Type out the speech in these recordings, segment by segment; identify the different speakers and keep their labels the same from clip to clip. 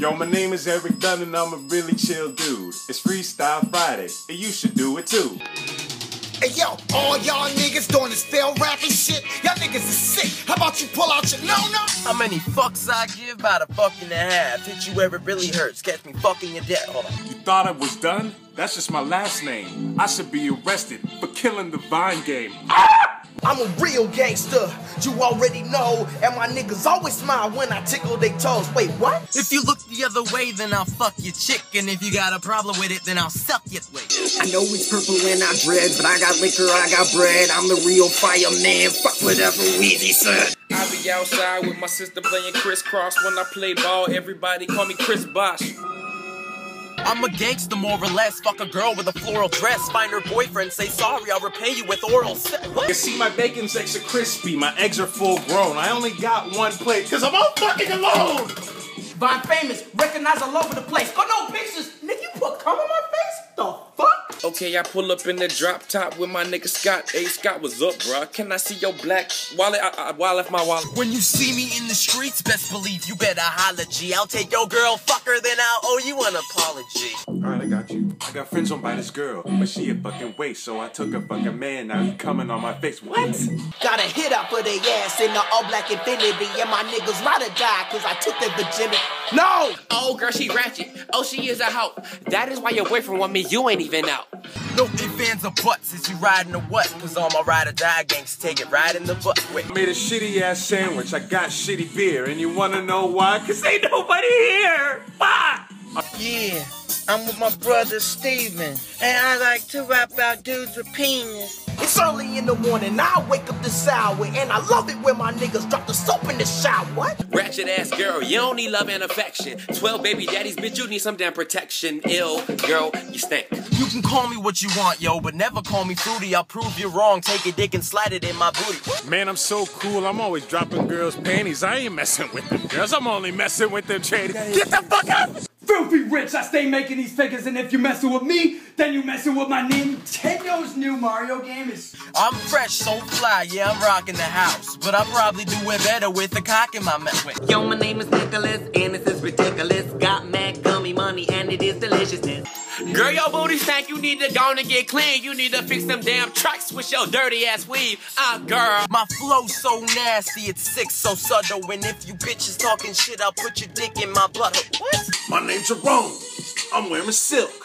Speaker 1: Yo, my name is Eric Dunn and I'm a really chill dude. It's Freestyle Friday, and you should do it too.
Speaker 2: Hey yo, all y'all niggas doing this fail rapping shit. Y'all niggas is sick. How about you pull out your no no?
Speaker 3: How many fucks I give? About a fuck and a half. Hit you where it really hurts. Catch me fucking your death. Hold on.
Speaker 1: You thought I was done? That's just my last name. I should be arrested for killing the Vine game. Ah!
Speaker 2: I'm a real gangster, you already know. And my niggas always smile when I tickle their toes. Wait, what?
Speaker 3: If you look the other way, then I'll fuck your chick. And if you got a problem with it, then I'll suck your wait.
Speaker 4: I know it's purple and I dreads, but I got liquor, I got bread. I'm the real fireman. Fuck whatever Weezy said.
Speaker 5: I be outside with my sister playing crisscross. When I play ball, everybody call me Chris Bosh.
Speaker 3: I'm a gangster, more or less. Fuck a girl with a floral dress. Find her boyfriend, say sorry, I'll repay you with oral sex.
Speaker 1: You see, my bacon's extra crispy, my eggs are full grown. I only got one plate, cause I'm all fucking alone!
Speaker 2: Vine famous, recognized all over the place. Got no pictures. Nigga, you put cum on my face? The fuck?
Speaker 5: Okay, I pull up in the drop top with my nigga Scott. Hey, Scott, what's up, bruh? Can I see your black wallet? I, I, well, I my wallet.
Speaker 3: When you see me in the streets, best believe you better holla G. I'll take your girl, fuck her, then I'll owe you an apology.
Speaker 1: Alright, I got you. I got friends on by this girl, but she a fucking waste, so I took a fucking man. Now he coming on my face. What?
Speaker 2: Got a hit up for their ass in the all black Infiniti. And my niggas ride or die, cause I took their virginity. No!
Speaker 6: Oh, girl, she ratchet. Oh, she is a hoe. That is why your boyfriend want me. You ain't even out.
Speaker 3: No ifs, ands, or buts. Is you riding or what? Cause all my ride or die gangs take it right in the butt. Wait.
Speaker 1: I made a shitty ass sandwich. I got shitty beer, and you wanna know why? Cause ain't nobody here! Fuck!
Speaker 7: Yeah, I'm with my brother Steven, and I like to rap about dudes with penis.
Speaker 2: It's early in the morning, I wake up the sour, and I love it when my niggas drop the soap in the shower. What?
Speaker 5: Ratchet ass girl, you don't need love and affection. 12 baby daddies, bitch, you need some damn protection. Ill, girl, you stink.
Speaker 3: You can call me what you want, yo, but never call me fruity. I'll prove you wrong. Take a dick and slide it in my booty.
Speaker 1: Man, I'm so cool. I'm always dropping girls' panties. I ain't messing with them girls. I'm only messing with them tradies. Get the fuck out!
Speaker 8: Filthy rich, I stay making these figures, and if you messing with me, then you messing with my Nintendo's new Mario game is.
Speaker 3: I'm fresh, so fly, yeah, I'm rocking the house. But I'll probably do it better with a cock in my mouth. Wait.
Speaker 6: Yo, my name is Nicholas, and this is ridiculous. Got mad gummy money, and it is deliciousness. Girl, your booty stank. You need to go and get clean. You need to fix them damn tracks with your dirty ass weave. Ah, girl.
Speaker 3: My flow so nasty, it's sick, so subtle. And if you bitches talking shit, I'll put your dick in my butt. What?
Speaker 1: My name's Jerome. I'm wearing silk.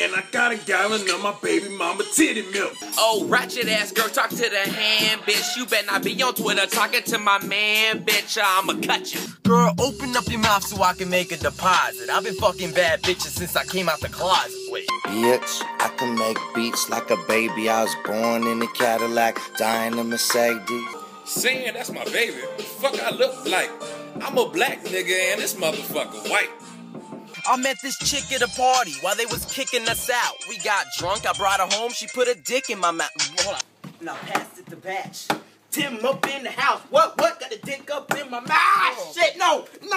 Speaker 1: And I got a gallon of my baby mama titty milk.
Speaker 5: Oh, ratchet ass girl, talk to the hand, bitch. You better not be on Twitter talking to my man, bitch. I'ma cut you.
Speaker 3: Girl, open up your mouth so I can make a deposit. I've been fucking bad bitches since I came out the closet. Wait.
Speaker 4: Bitch, I can make beats like a baby. I was born in a Cadillac, dying in a Mercedes.
Speaker 5: Saying that's my baby. What the fuck I look like? I'm a black nigga and this motherfucker white.
Speaker 3: I met this chick at a party while they was kicking us out. We got drunk, I brought her home, she put a dick in my mouth. Hold on.
Speaker 2: Now pass it to batch. Tim up in the house. What? What? Got a dick up in my mouth. Oh. Shit, no. No.